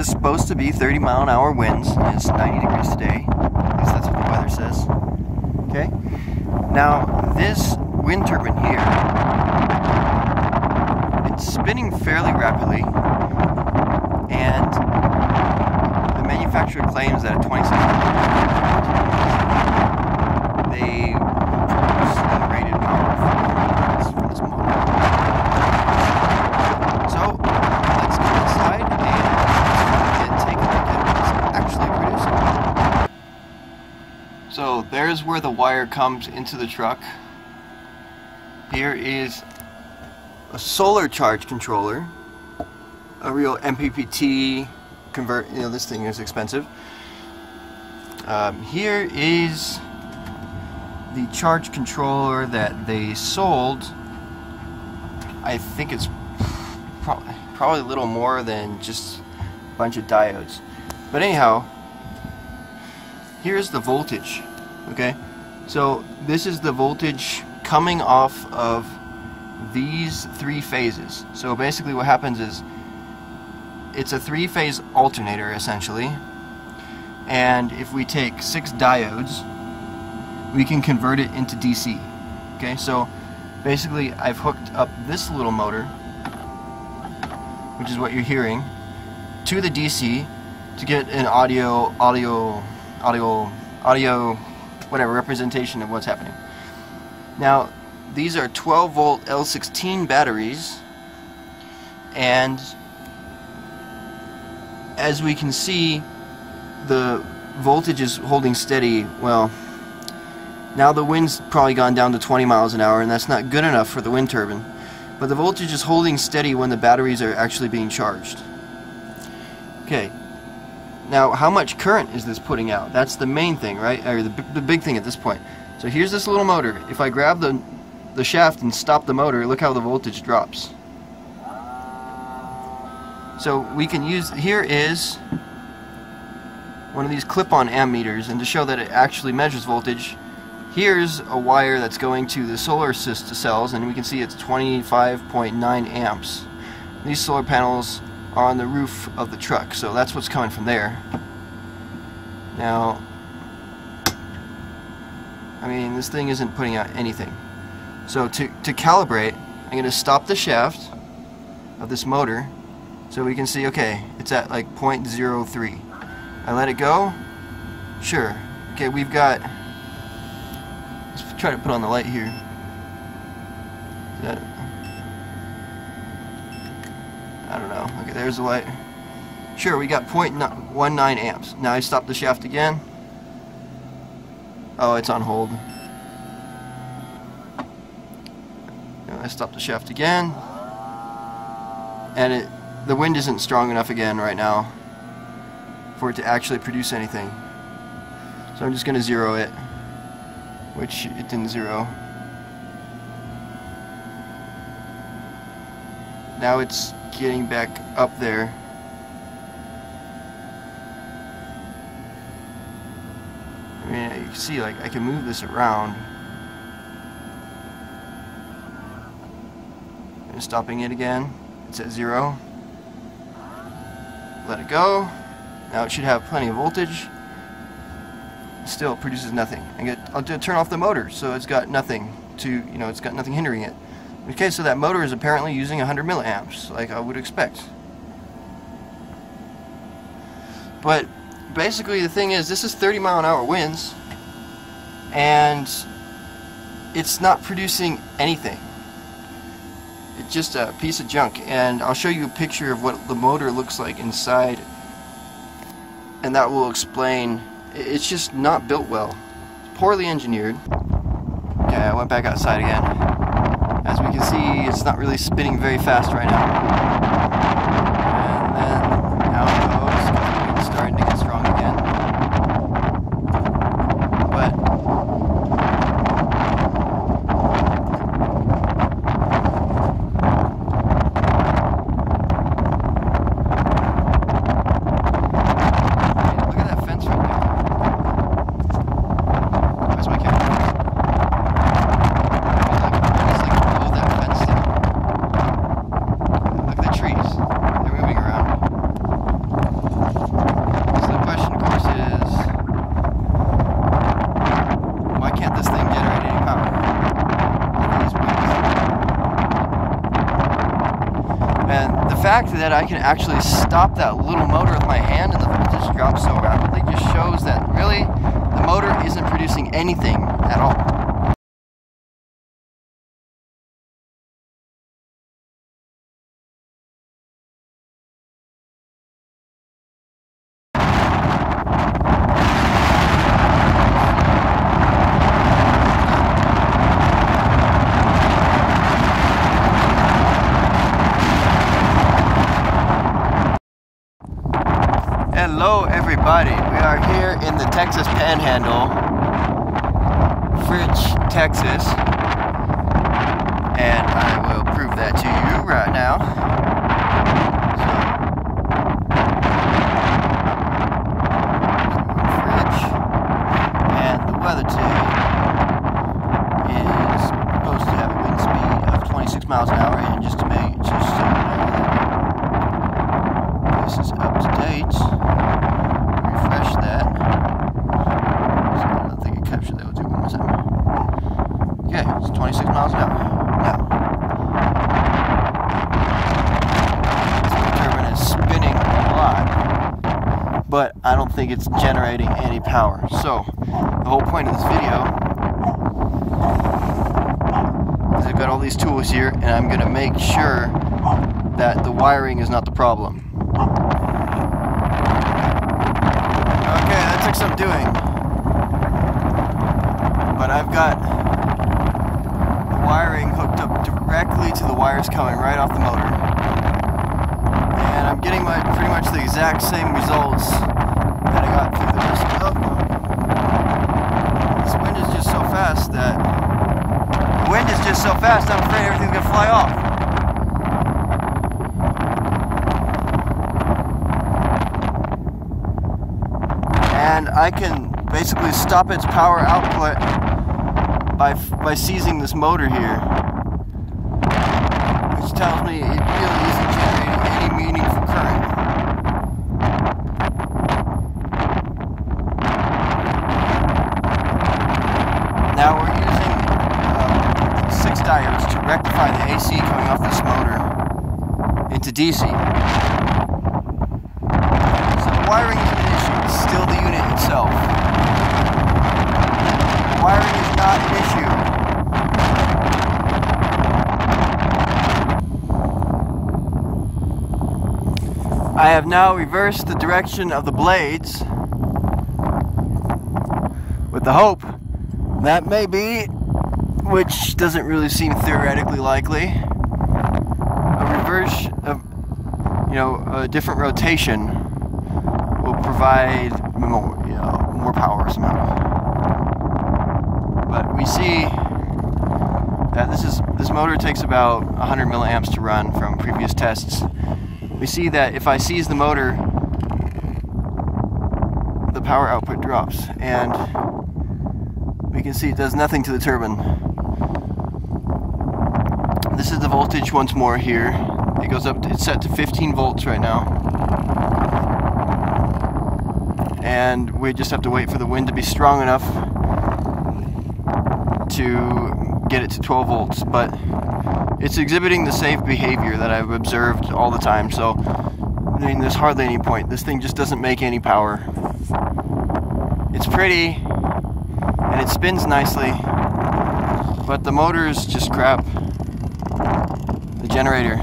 is supposed to be 30 mile an hour winds. It's 90 degrees today. At least that's what the weather says. Okay. Now this wind turbine here, it's spinning fairly rapidly, and the manufacturer claims that at 26 they produce the rated power for this, for this motor. So let's go inside and take a look at what it's actually producing. So there's where the wire comes into the truck. Here is a solar charge controller, a real MPPT convert. You know this thing is expensive. Um, here is the charge controller that they sold. I think it's pro- probably a little more than just a bunch of diodes. But anyhow, here's the voltage. Okay, so this is the voltage coming off of these three phases. So basically, what happens is it's a three phase alternator essentially. And if we take six diodes, we can convert it into DC. Okay, so basically, I've hooked up this little motor, which is what you're hearing, to the DC to get an audio, audio, audio, audio, whatever representation of what's happening. Now, these are 12 volt L16 batteries, and as we can see, the voltage is holding steady. Well, now the wind's probably gone down to 20 miles an hour, and that's not good enough for the wind turbine. But the voltage is holding steady when the batteries are actually being charged. Okay. Now, how much current is this putting out? That's the main thing, right? Or the, the big thing at this point. So here's this little motor. If I grab the, the shaft and stop the motor, look how the voltage drops. So we can use, here is one of these clip-on ammeters, and to show that it actually measures voltage, here's a wire that's going to the solar system cells, and we can see it's 25.9 amps. These solar panels are on the roof of the truck, so that's what's coming from there. Now, I mean, this thing isn't putting out anything. So to, to calibrate, I'm going to stop the shaft of this motor so we can see, okay, it's at like 0.03. I let it go. Sure. Okay, we've got. Let's try to put on the light here. That? I don't know. Okay, there's the light. Sure, we got 0.19 amps. Now I stop the shaft again. Oh, it's on hold. I stop the shaft again. And it the wind isn't strong enough again right now for it to actually produce anything. So I'm just going to zero it, which it didn't zero. Now it's getting back up there. I mean, you see, like, I can move this around. I'm stopping it again. It's at zero. Let it go. Now it should have plenty of voltage. Still produces nothing. I get, I'll turn off the motor so it's got nothing to, you know, it's got nothing hindering it. Okay, so that motor is apparently using 100 milliamps, like I would expect. But basically the thing is, this is 30 mile an hour winds, and it's not producing anything. It's just a piece of junk, and I'll show you a picture of what the motor looks like inside and that will explain it's just not built well poorly engineered yeah I went back outside again we can see it's not really spinning very fast right now and then out it goes because the wind's starting to get strong again but Look at that fence right there. Where's my camera? It's like, it's like below that fence there. Look at the tree fact that I can actually stop that little motor with my hand and the voltage drops so rapidly just shows that really the motor isn't producing anything at all. Hello, everybody. We are here in the Texas Panhandle, Fritch, Texas, and I will prove that to you right now. Fritch, and the weather today is supposed to have a wind speed of 26 miles an hour, and just to make just so you know, this is up to date. miles an hour. Now, the turbine is spinning a lot, but I don't think it's generating any power. So, the whole point of this video is I've got all these tools here, and I'm going to make sure that the wiring is not the problem. Okay, that took some doing. But I've got the wiring hooked up directly to the wires coming right off the motor. And I'm getting my pretty much the exact same results through the of This wind is just so fast that the wind is just so fast I'm afraid everything's gonna fly off. And I can basically stop its power output by, by seizing this motor here. Which tells me it really isn't generating any meaningful current. Now we're using uh, six diodes to rectify the AC coming off this motor into DC. So the wiring is an issue, it's still the unit itself wiring is not an issue. I have now reversed the direction of the blades with the hope that maybe, which doesn't really seem theoretically likely, a reverse of, you know, a different rotation will provide more, you know, more power somehow But we see that this is this motor takes about 100 milliamps to run from previous tests. We see that if I seize the motor, the power output drops, and we can see it does nothing to the turbine. This is the voltage once more here. It goes up, it's set to 15 volts right now. And we just have to wait for the wind to be strong enough to get it to 12 volts, but it's exhibiting the safe behavior that I've observed all the time. So, I mean, there's hardly any point. This thing just doesn't make any power. It's pretty and it spins nicely, but the motor is just crap. The generator.